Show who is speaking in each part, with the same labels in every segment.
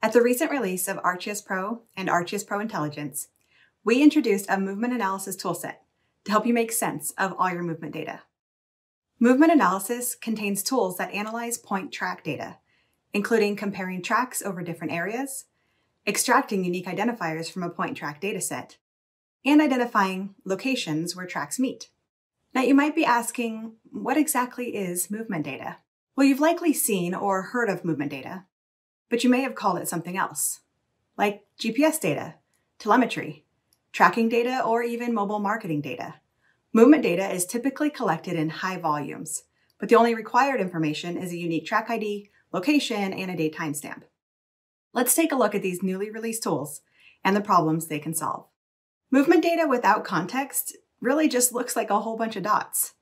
Speaker 1: At the recent release of ArcGIS Pro and ArcGIS Pro Intelligence, we introduced a movement analysis toolset to help you make sense of all your movement data. Movement analysis contains tools that analyze point track data, including comparing tracks over different areas, extracting unique identifiers from a point track dataset, and identifying locations where tracks meet. Now, you might be asking, what exactly is movement data? Well, you've likely seen or heard of movement data, but you may have called it something else, like GPS data, telemetry, tracking data, or even mobile marketing data. Movement data is typically collected in high volumes, but the only required information is a unique track ID, location, and a date timestamp. Let's take a look at these newly released tools and the problems they can solve. Movement data without context really just looks like a whole bunch of dots.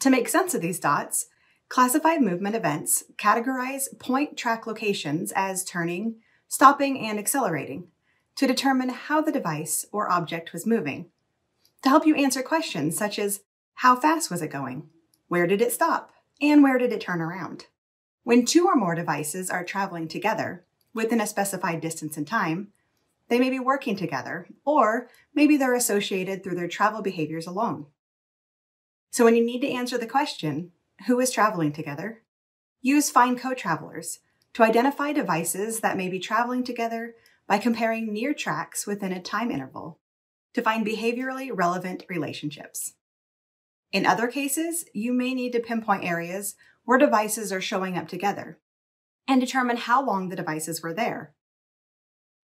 Speaker 1: To make sense of these dots, Classified movement events categorize point track locations as turning, stopping, and accelerating to determine how the device or object was moving. To help you answer questions such as how fast was it going? Where did it stop? And where did it turn around? When two or more devices are traveling together within a specified distance and time, they may be working together, or maybe they're associated through their travel behaviors alone. So when you need to answer the question, who is traveling together. Use Find Co-Travelers to identify devices that may be traveling together by comparing near tracks within a time interval to find behaviorally relevant relationships. In other cases, you may need to pinpoint areas where devices are showing up together and determine how long the devices were there.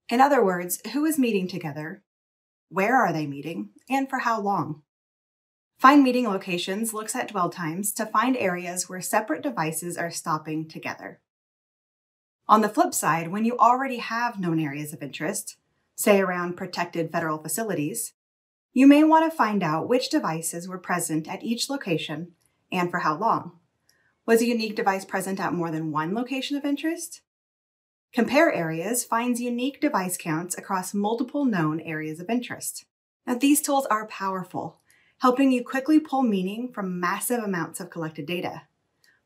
Speaker 1: In other words, who is meeting together, where are they meeting, and for how long. Find meeting locations looks at dwell times to find areas where separate devices are stopping together. On the flip side, when you already have known areas of interest, say around protected federal facilities, you may want to find out which devices were present at each location and for how long. Was a unique device present at more than one location of interest? Compare Areas finds unique device counts across multiple known areas of interest. Now, these tools are powerful helping you quickly pull meaning from massive amounts of collected data.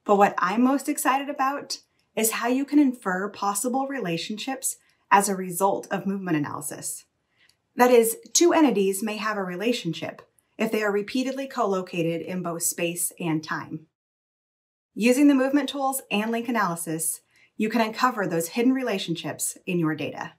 Speaker 1: But what I'm most excited about is how you can infer possible relationships as a result of movement analysis. That is, two entities may have a relationship if they are repeatedly co-located in both space and time. Using the movement tools and link analysis, you can uncover those hidden relationships in your data.